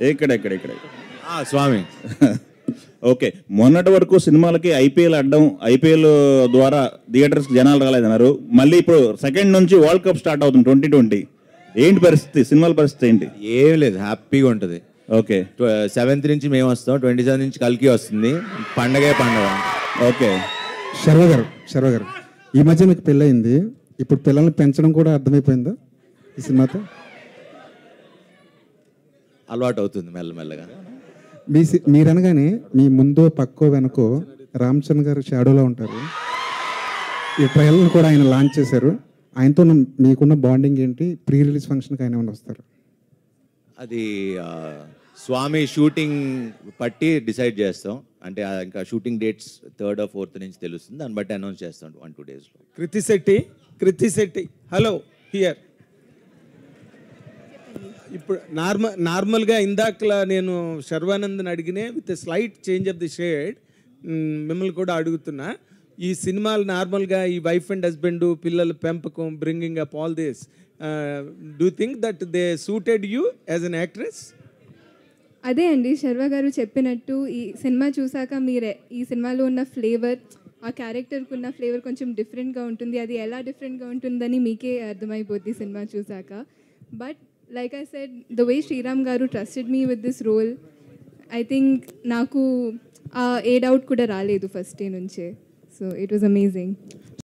ఇక్కడ ఇక్కడ ఇక్కడ ఆ, స్వామి. ఓకే. మొన్నటి వరకు సినిమాలకి ఐపీఎల్ అడ్డం ఐపీఎల్ ద్వారా థియేటర్స్ జనాలు రాలేదన్నారు. మళ్ళీ ఇప్పుడు సెకండ్ నుంచి వరల్డ్ కప్ స్టార్ట్ అవుతుంది ట్వంటీ ట్వంటీ. ఏంటి పరిస్థితి? సినిమాల పరిస్థితి ఏంటి? ఏం లేదు హ్యాపీగా ఉంటుంది. ఓకే. సెవెంత్ నుంచి మేము వస్తాం ట్వంటీ సెవెన్ నుంచి కల్కి వస్తుంది. పండగే పండగ. ఓకే. శర్వ గారు శర్వ గారు ఈ మధ్య మీకు పెళ్ళయింది. ఇప్పుడు పిల్లల్ని పెంచడం కూడా అర్థమైపోయిందా ఈ సినిమాతో? అలవాటు అవుతుంది మెల్లమెల్లగా. మీ సి- మీరనగానే మీ ముందో పక్కో వెనకో రామ్ చరణ్ గారు షాడోలో ఉంటారు. ఈ ట్రయల్ని కూడా ఆయన లాంచ్ చేశారు. ఆయనతో మీకున్న బాండింగ్ ఏంటి? ప్రీ రిలీజ్ ఫంక్షన్కి ఆయన ఏమైనా వస్తారు? అది స్వామి షూటింగ్ పట్టి డిసైడ్ చేస్తాం. అంటే ఇంకా షూటింగ్ డేట్స్ థర్డ్ ఫోర్త్ నుంచి తెలుస్తుంది. దాన్ని బట్టి అనౌన్స్ చేస్తాం వన్ టూ డేస్లో. Krithi Shetty Krithi Shetty hello here. ఇప్పుడు నార్మల్ నార్మల్గా ఇందాకలా నేను శర్వానంద్ని అడిగినే with slight change of the shade మిమ్మల్ని కూడా అడుగుతున్నా. ఈ సినిమాలు నార్మల్గా ఈ వైఫ్ అండ్ హస్బెండ్ పిల్లల పెంపకం bringing up all this do think that they suited you as an actress? అదే అండి శర్వ గారు చెప్పినట్టు ఈ సినిమా చూసాక మీరే ఈ సినిమాలో ఉన్న ఫ్లేవర్ ఆ క్యారెక్టర్కి ఉన్న ఫ్లేవర్ కొంచెం డిఫరెంట్గా ఉంటుంది. అది ఎలా డిఫరెంట్గా ఉంటుందని మీకే అర్థమైపోద్ది సినిమా చూసాక. But like I said the way Sriram గారు trusted me with this role I think నాకు ఆ ఏ డౌట్ కూడా రాలేదు ఫస్ట్ డే నుంచే. So it was amazing